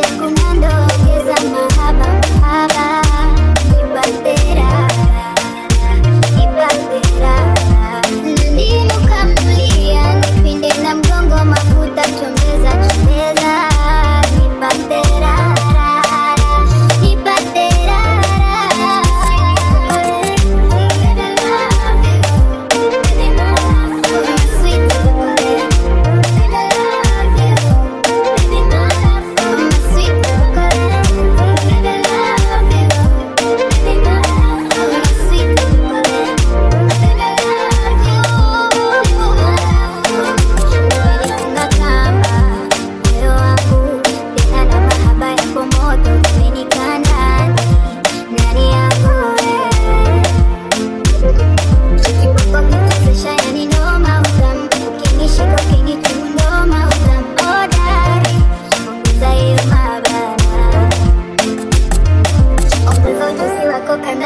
Nikumbatie,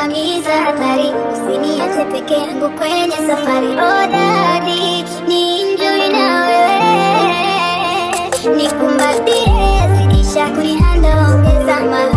kukandamiza hatari usiniache peke yangu kwenye safari. Oh daddy, ni enjoy na wewe nikumbatie zidisha kunihanda ongeza mara